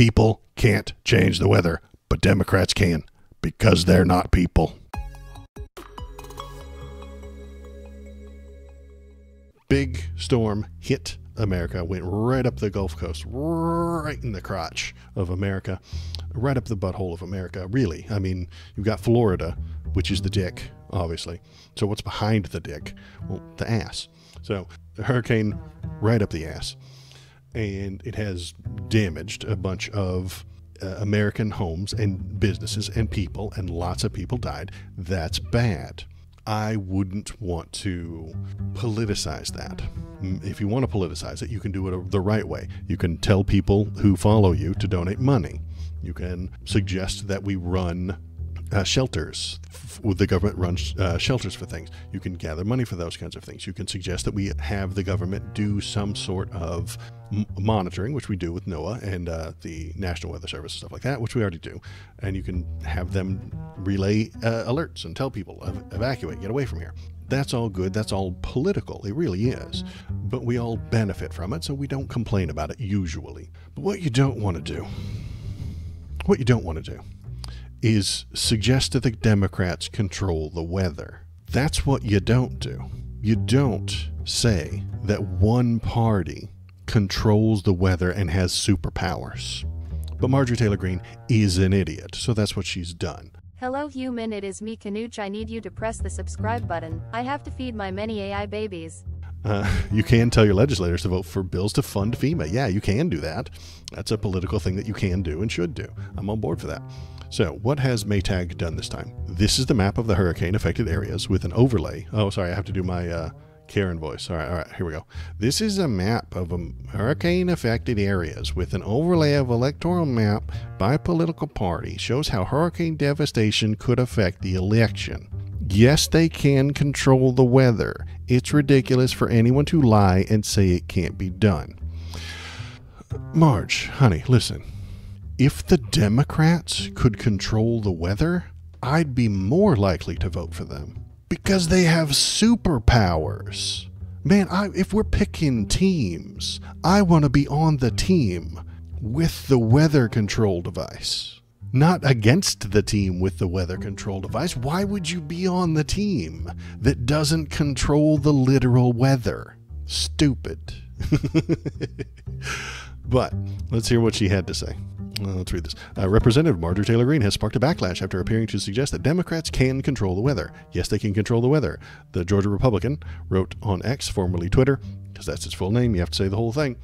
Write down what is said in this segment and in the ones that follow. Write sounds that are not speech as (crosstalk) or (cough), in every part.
People can't change the weather, but Democrats can because they're not people. Big storm hit America, went right up the Gulf Coast, right in the crotch of America, right up the butthole of America, really. I mean, you've got Florida, which is the dick, obviously. So, what's behind the dick? Well, the ass. So, the hurricane right up the ass. And it has damaged a bunch of uh, American homes and businesses and people, and lots of people died. That's bad. I wouldn't want to politicize that. If you want to politicize it, you can do it the right way. You can tell people who follow you to donate money. You can suggest that we run uh, shelters. F- the government runs uh, shelters for things. You can gather money for those kinds of things. You can suggest that we have the government do some sort of m- monitoring, which we do with NOAA and uh, the National Weather Service and stuff like that, which we already do. And you can have them relay uh, alerts and tell people "Ev- evacuate, get away from here. That's all good. That's all political. It really is. But we all benefit from it, so we don't complain about it usually. But what you don't want to do, what you don't want to do, is suggest that the Democrats control the weather. That's what you don't do. You don't say that one party controls the weather and has superpowers. But Marjorie Taylor Greene is an idiot, so that's what she's done. Hello human it is me Canuch I need you to press the subscribe button. I have to feed my many AI babies. Uh, (laughs) you can tell your legislators to vote for bills to fund FEMA. Yeah, you can do that. That's a political thing that you can do and should do. I'm on board for that. So, what has Maytag done this time? This is the map of the hurricane affected areas with an overlay. Oh, sorry, I have to do my uh, Karen voice. All right, all right, here we go. This is a map of um, hurricane affected areas with an overlay of electoral map by political party. Shows how hurricane devastation could affect the election. Yes, they can control the weather. It's ridiculous for anyone to lie and say it can't be done. Marge, honey, listen. If the Democrats could control the weather, I'd be more likely to vote for them because they have superpowers. Man, I, if we're picking teams, I want to be on the team with the weather control device, not against the team with the weather control device. Why would you be on the team that doesn't control the literal weather? Stupid. (laughs) but let's hear what she had to say. Uh, let's read this. Uh, Representative Marjorie Taylor Greene has sparked a backlash after appearing to suggest that Democrats can control the weather. Yes, they can control the weather. The Georgia Republican wrote on X, formerly Twitter, because that's its full name, you have to say the whole thing.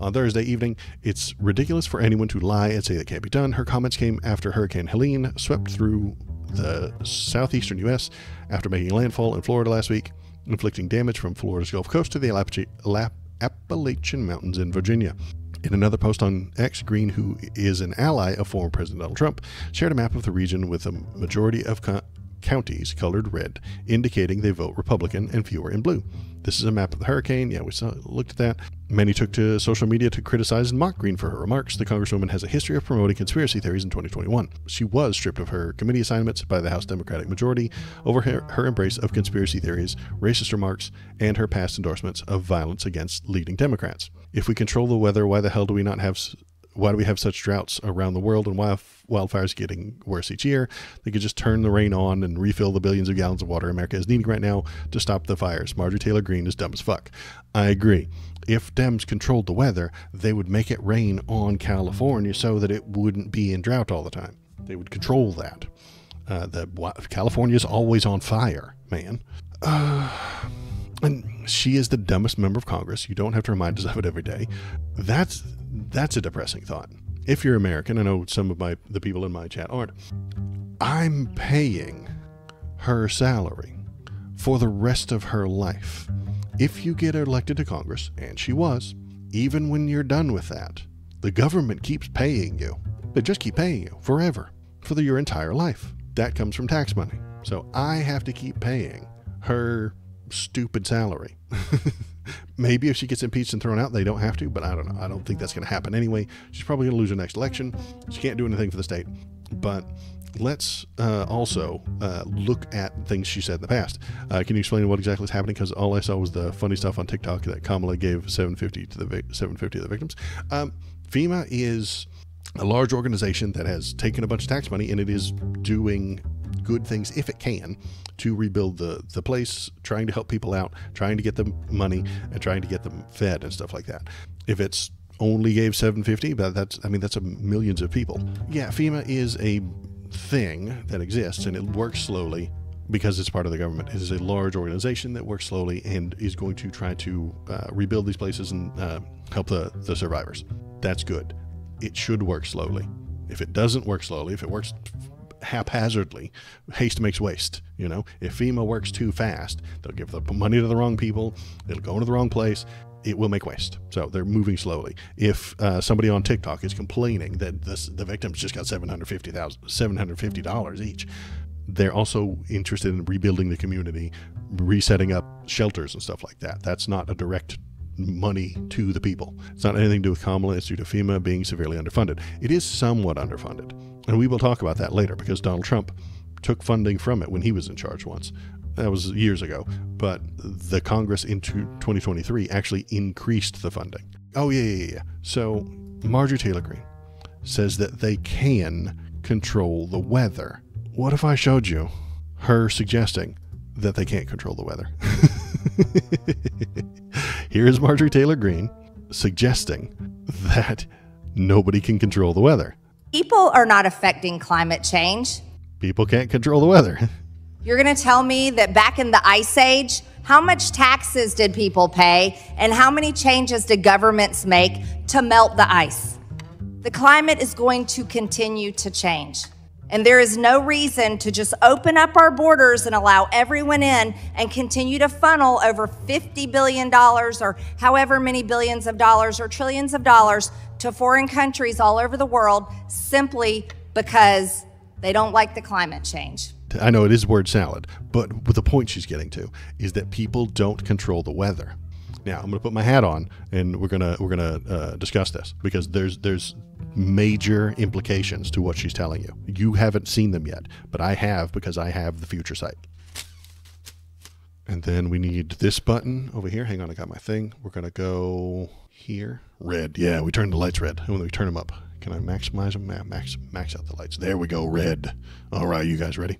On Thursday evening, it's ridiculous for anyone to lie and say that can't be done. Her comments came after Hurricane Helene swept through the southeastern U.S. after making landfall in Florida last week, inflicting damage from Florida's Gulf Coast to the Appalachi- Appalachian Mountains in Virginia. In another post on X, Greene, who is an ally of former President Donald Trump, shared a map of the region with a majority of co- counties colored red, indicating they vote Republican and fewer in blue. This is a map of the hurricane. Yeah, we saw, looked at that. Many took to social media to criticize and mock Greene for her remarks. The Congresswoman has a history of promoting conspiracy theories in 2021. She was stripped of her committee assignments by the House Democratic majority over her, her embrace of conspiracy theories, racist remarks, and her past endorsements of violence against leading Democrats. If we control the weather, why the hell do we not have why do we have such droughts around the world and why wildfires getting worse each year? They could just turn the rain on and refill the billions of gallons of water America is needing right now to stop the fires. Marjorie Taylor Greene is dumb as fuck. I agree. If Dems controlled the weather, they would make it rain on California so that it wouldn't be in drought all the time. They would control that. Uh, the California's always on fire, man. (sighs) Uh, and she is the dumbest member of Congress. You don't have to remind us of it every day. That's that's a depressing thought. If you're American, I know some of my the people in my chat aren't. I'm paying her salary for the rest of her life. If you get elected to Congress, and she was, even when you're done with that, the government keeps paying you. They just keep paying you forever for the, your entire life. That comes from tax money. So I have to keep paying her stupid salary. (laughs) Maybe if she gets impeached and thrown out, they don't have to, but I don't know. I don't think that's going to happen anyway. She's probably going to lose her next election. She can't do anything for the state. But let's uh, also uh, look at things she said in the past. Uh, can you explain what exactly is happening? Because all I saw was the funny stuff on TikTok that Kamala gave 750 to the vic- 750 to the victims. Um, FEMA is a large organization that has taken a bunch of tax money and it is doing good things if it can to rebuild the the place, trying to help people out, trying to get them money and trying to get them fed and stuff like that. If it's only gave 750, but that's I mean that's a millions of people. Yeah, FEMA is a thing that exists and it works slowly because it's part of the government. It is a large organization that works slowly and is going to try to uh, rebuild these places and uh, help the, the survivors. That's good. It should work slowly. If it doesn't work slowly, if it works haphazardly, haste makes waste. You know, if FEMA works too fast, they'll give the money to the wrong people, it'll go into the wrong place, it will make waste. So they're moving slowly. If uh, somebody on TikTok is complaining that this, the victims just got $750, $750 each, they're also interested in rebuilding the community, resetting up shelters and stuff like that. That's not a direct money to the people. It's not anything to do with Kamala. It's due to FEMA being severely underfunded. It is somewhat underfunded. And we will talk about that later because Donald Trump took funding from it when he was in charge once. That was years ago. But the Congress in 2023 actually increased the funding. Oh, yeah, yeah, yeah. So Marjorie Taylor Greene says that they can control the weather. What if I showed you her suggesting that they can't control the weather? (laughs) Here is Marjorie Taylor Greene suggesting that nobody can control the weather. People are not affecting climate change. People can't control the weather. (laughs) You're going to tell me that back in the Ice Age, how much taxes did people pay and how many changes did governments make to melt the ice? The climate is going to continue to change. And there is no reason to just open up our borders and allow everyone in and continue to funnel over $50 billion or however many billions of dollars or trillions of dollars to foreign countries all over the world simply because they don't like the climate change. I know it is word salad, but the point she's getting to is that people don't control the weather. Now I'm going to put my hat on, and we're gonna we're gonna uh, discuss this because there's there's major implications to what she's telling you. You haven't seen them yet, but I have because I have the future sight. And then we need this button over here. Hang on, I got my thing. We're gonna go here. Red. Yeah, we turn the lights red. When we turn them up, can I maximize them? Max max out the lights. There we go. Red. All right, you guys ready?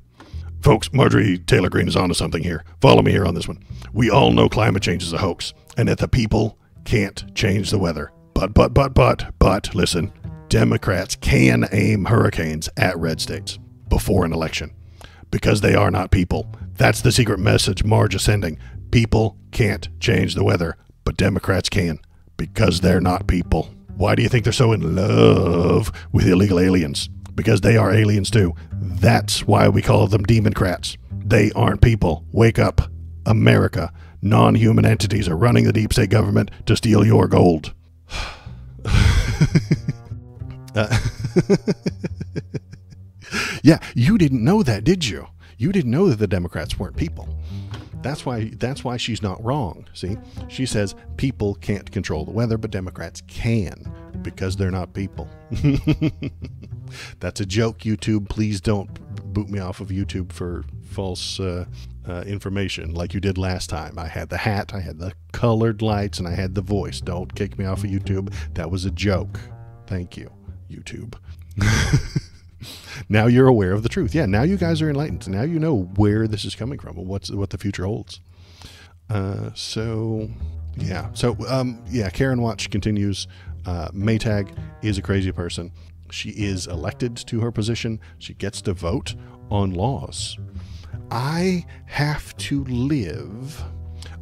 Folks, Marjorie Taylor Greene is onto something here. Follow me here on this one. We all know climate change is a hoax, and that the people can't change the weather. But, but, but, but, but, listen, Democrats can aim hurricanes at red states before an election because they are not people. That's the secret message Marge is sending. People can't change the weather, but Democrats can because they're not people. Why do you think they're so in love with illegal aliens? Because they are aliens too. That's why we call them Democrats. They aren't people. Wake up. America. Non human entities are running the deep state government to steal your gold. (sighs) uh, (laughs) yeah, you didn't know that, did you? You didn't know that the Democrats weren't people. That's why that's why she's not wrong. See? She says people can't control the weather, but Democrats can because they're not people. (laughs) That's a joke, YouTube. Please don't boot me off of YouTube for false uh, uh, information like you did last time. I had the hat, I had the colored lights, and I had the voice. Don't kick me off of YouTube. That was a joke. Thank you, YouTube. (laughs) now you're aware of the truth. Yeah, now you guys are enlightened. Now you know where this is coming from what's what the future holds. Uh, so yeah, so um, yeah, Karen Watch continues. Uh, Maytag is a crazy person. She is elected to her position. She gets to vote on laws. I have to live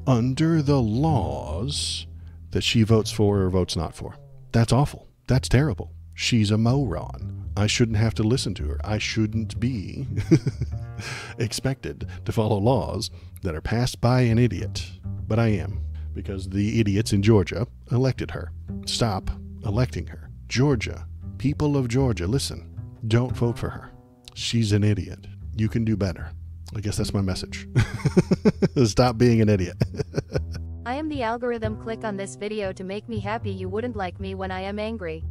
under the laws that she votes for or votes not for. That's awful. That's terrible. She's a moron. I shouldn't have to listen to her. I shouldn't be (laughs) expected to follow laws that are passed by an idiot. But I am, because the idiots in Georgia elected her. Stop electing her. Georgia, people of Georgia, listen. Don't vote for her. She's an idiot. You can do better. I guess that's my message. (laughs) Stop being an idiot. (laughs) I am the algorithm click on this video to make me happy you wouldn't like me when I am angry.